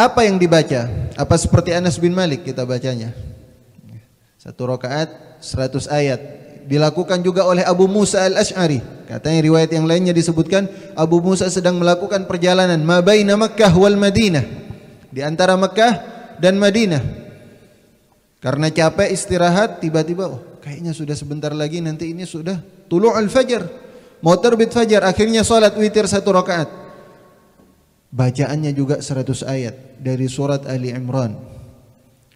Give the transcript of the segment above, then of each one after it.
Apa yang dibaca? Apa seperti Anas bin Malik kita bacanya? Satu rakaat 100 ayat. Dilakukan juga oleh Abu Musa al-Ash'ari. Katanya riwayat yang lainnya disebutkan Abu Musa sedang melakukan perjalanan mabaina Makkah wal Madinah. Di antara Makkah dan Madinah. Karena capek istirahat tiba-tiba oh, kayaknya sudah sebentar lagi nanti ini sudah tulu al-fajr. Mau terbit fajar akhirnya salat witir satu rakaat. Bacaannya juga 100 ayat dari surat Ali Imran.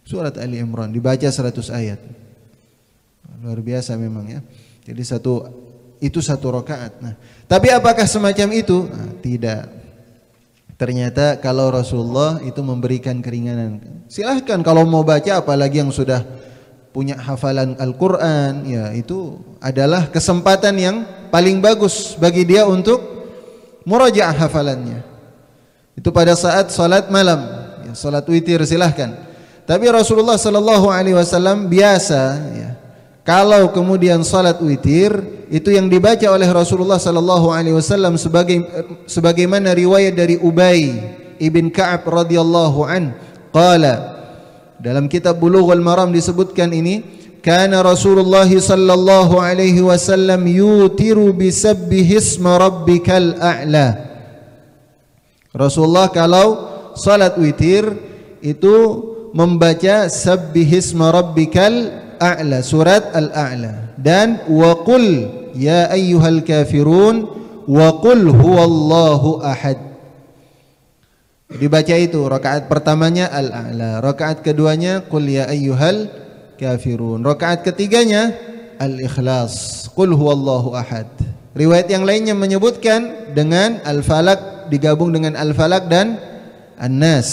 Surat Ali Imran dibaca 100 ayat. Luar biasa memang ya. Jadi satu itu satu rakaat. Nah, tapi apakah semacam itu? Nah, tidak. Ternyata kalau Rasulullah itu memberikan keringanan. Silahkan kalau mau baca apalagi yang sudah punya hafalan Al-Qur'an, ya itu adalah kesempatan yang paling bagus bagi dia untuk murajaah hafalannya. Itu pada saat salat malam, ya, salat witir silahkan. Tapi Rasulullah sallallahu alaihi wasallam biasa ya, kalau kemudian salat witir itu yang dibaca oleh Rasulullah sallallahu alaihi wasallam sebagai sebagaimana riwayat dari Ubay ibn Ka'ab radhiyallahu an. Qala dalam kitab Bulughul Maram disebutkan ini kana Rasulullah sallallahu alaihi wasallam yutiru bi sabbihisma rabbikal a'la Rasulullah kalau salat witir itu membaca sabbihisma rabbikal a'la surat al-a'la. Dan wa qul ya ayyuhal kafirun wa qul huwallahu ahad. Dibaca itu rakaat pertamanya al-a'la rakaat keduanya qul ya ayyuhal kafirun. Rakaat ketiganya al-ikhlas qul huwallahu ahad. Riwayat yang lainnya menyebutkan dengan al-falaq digabung dengan Al-Falaq dan An-Nas.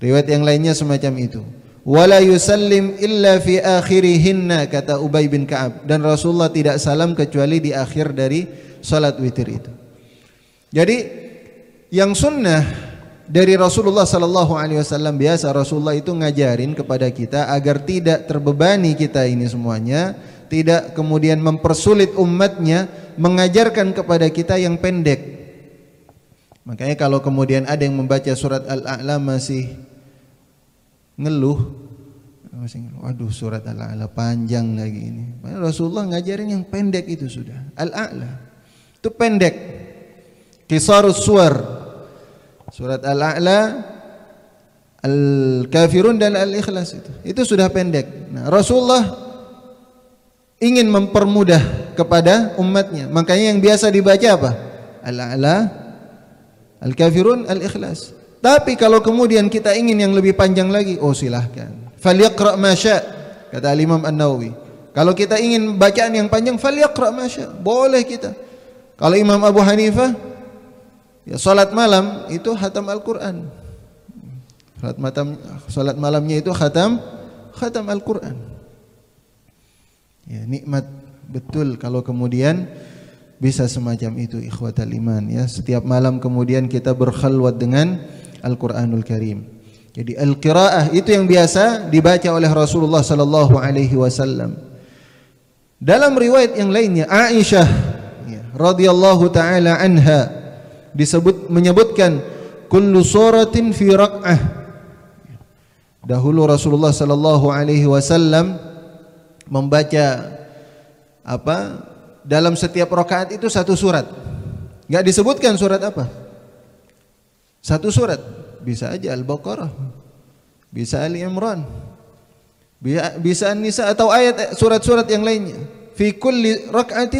Riwayat yang lainnya semacam itu. Wala yusallim illa fi akhirihinna kata Ubay bin Ka'ab dan Rasulullah tidak salam kecuali di akhir dari salat witir itu. Jadi yang sunnah dari Rasulullah sallallahu alaihi wasallam biasa Rasulullah itu ngajarin kepada kita agar tidak terbebani kita ini semuanya, tidak kemudian mempersulit umatnya, mengajarkan kepada kita yang pendek. Makanya kalau kemudian ada yang membaca surat Al-A'la masih ngeluh, masih ngeluh, waduh surat Al-A'la panjang lagi ini. Rasulullah ngajarin yang pendek itu sudah. Al-A'la. Itu pendek. Kisarus suar. Surat Al-A'la, Al-Kafirun dan Al-Ikhlas itu. Itu sudah pendek. Nah, Rasulullah ingin mempermudah kepada umatnya. Makanya yang biasa dibaca apa? Al-A'la, Al-kafirun al-ikhlas. Tapi kalau kemudian kita ingin yang lebih panjang lagi, oh silahkan. Falyaqra ma kata Imam An-Nawawi. Kalau kita ingin bacaan yang panjang, falyaqra ma Boleh kita. Kalau Imam Abu Hanifah, ya salat malam itu khatam Al-Qur'an. Salat malam salat malamnya itu khatam khatam Al-Qur'an. Ya, nikmat betul kalau kemudian bisa semacam itu ikhwatal iman ya. Setiap malam kemudian kita berkhalwat dengan Al-Qur'anul Karim. Jadi al-qiraah itu yang biasa dibaca oleh Rasulullah sallallahu alaihi wasallam. Dalam riwayat yang lainnya Aisyah ya, radhiyallahu taala anha disebut menyebutkan kullu suratin fi raq'ah dahulu Rasulullah sallallahu alaihi wasallam membaca apa dalam setiap rakaat itu satu surat. Enggak disebutkan surat apa? Satu surat. Bisa aja Al-Baqarah. Bisa Ali Imran. Bisa An-Nisa atau ayat surat-surat yang lainnya. Fi kulli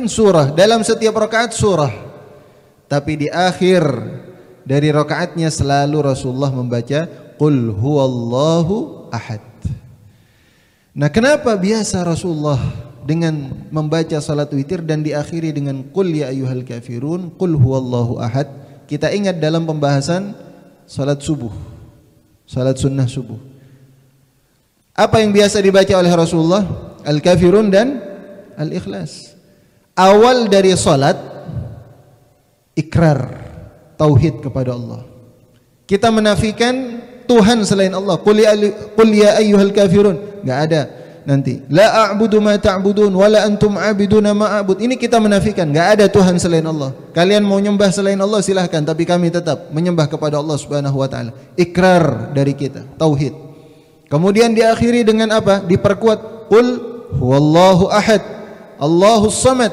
surah. Dalam setiap rakaat surah. Tapi di akhir dari rakaatnya selalu Rasulullah membaca Qul huwallahu ahad. Nah, kenapa biasa Rasulullah dengan membaca salat witir dan diakhiri dengan qul ya ayyuhal kafirun qul huwallahu ahad. Kita ingat dalam pembahasan salat subuh salat sunnah subuh. Apa yang biasa dibaca oleh Rasulullah? Al kafirun dan al ikhlas awal dari salat ikrar tauhid kepada Allah. Kita menafikan Tuhan selain Allah. Qul ya, ya ayyuhal kafirun. Enggak ada nanti. La a'budu ma ta'budun wa la antum 'abiduna ma a'bud. Ini kita menafikan, enggak ada Tuhan selain Allah. Kalian mau nyembah selain Allah silahkan, tapi kami tetap menyembah kepada Allah Subhanahu wa taala. Ikrar dari kita, tauhid. Kemudian diakhiri dengan apa? Diperkuat qul huwallahu ahad. Allahus samad.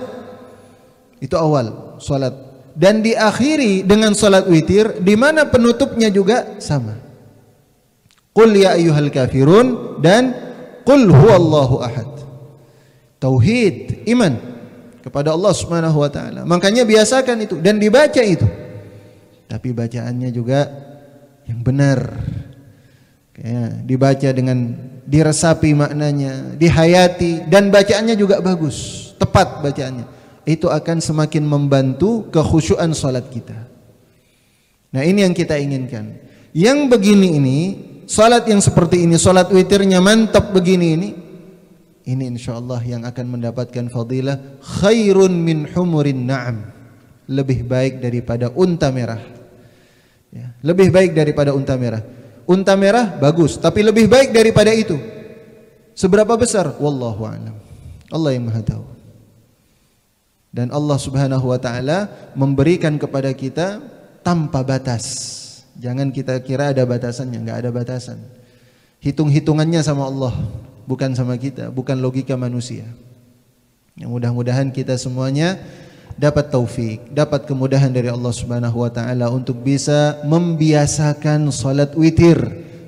Itu awal salat. Dan diakhiri dengan salat witir di mana penutupnya juga sama. Qul ya ayyuhal kafirun dan Qul huwallahu ahad. Tauhid, iman kepada Allah Subhanahu wa taala. Makanya biasakan itu dan dibaca itu. Tapi bacaannya juga yang benar. Kayak dibaca dengan diresapi maknanya, dihayati dan bacaannya juga bagus, tepat bacaannya. Itu akan semakin membantu kekhusyuan salat kita. Nah, ini yang kita inginkan. Yang begini ini salat yang seperti ini, salat witirnya mantap begini ini, ini insyaallah yang akan mendapatkan fadilah khairun min humurin na'am. Lebih baik daripada unta merah. Ya, lebih baik daripada unta merah. Unta merah bagus, tapi lebih baik daripada itu. Seberapa besar? Wallahu a'lam. Allah yang Maha tahu. Dan Allah Subhanahu wa taala memberikan kepada kita tanpa batas. Jangan kita kira ada batasannya, enggak ada batasan. Hitung-hitungannya sama Allah, bukan sama kita, bukan logika manusia. Yang mudah-mudahan kita semuanya dapat taufik, dapat kemudahan dari Allah Subhanahu wa taala untuk bisa membiasakan salat witir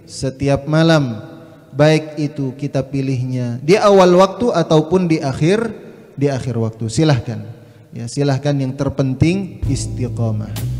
setiap malam. Baik itu kita pilihnya di awal waktu ataupun di akhir di akhir waktu. Silahkan. Ya, silahkan yang terpenting istiqamah.